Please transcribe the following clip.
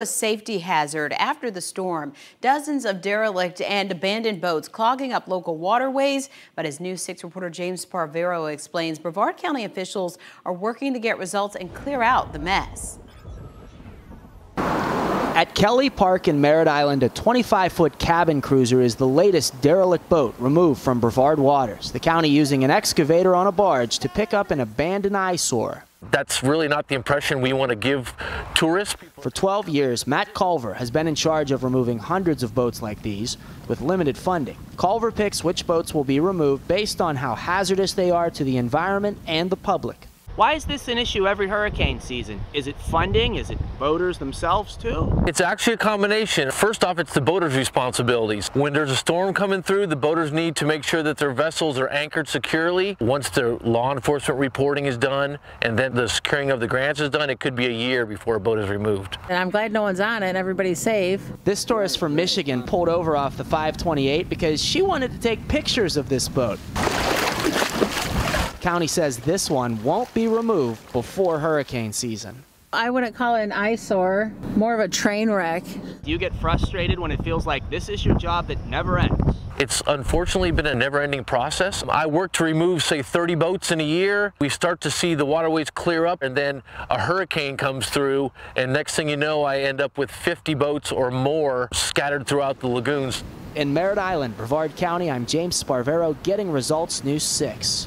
A safety hazard after the storm. Dozens of derelict and abandoned boats clogging up local waterways. But as News 6 reporter James Sparvero explains, Brevard County officials are working to get results and clear out the mess. At Kelly Park in Merritt Island, a 25-foot cabin cruiser is the latest derelict boat removed from Brevard waters. The county using an excavator on a barge to pick up an abandoned eyesore. That's really not the impression we want to give tourists. For 12 years, Matt Culver has been in charge of removing hundreds of boats like these with limited funding. Culver picks which boats will be removed based on how hazardous they are to the environment and the public. Why is this an issue every hurricane season? Is it funding? Is it boaters themselves too? It's actually a combination. First off, it's the boaters' responsibilities. When there's a storm coming through, the boaters need to make sure that their vessels are anchored securely. Once the law enforcement reporting is done and then the securing of the grants is done, it could be a year before a boat is removed. And I'm glad no one's on it and everybody's safe. This tourist from Michigan pulled over off the 528 because she wanted to take pictures of this boat. County says this one won't be removed before hurricane season. I wouldn't call it an eyesore, more of a train wreck. Do you get frustrated when it feels like this is your job that never ends? It's unfortunately been a never-ending process. I work to remove, say, 30 boats in a year. We start to see the waterways clear up, and then a hurricane comes through, and next thing you know, I end up with 50 boats or more scattered throughout the lagoons. In Merritt Island, Brevard County, I'm James Sparvero, getting results News 6.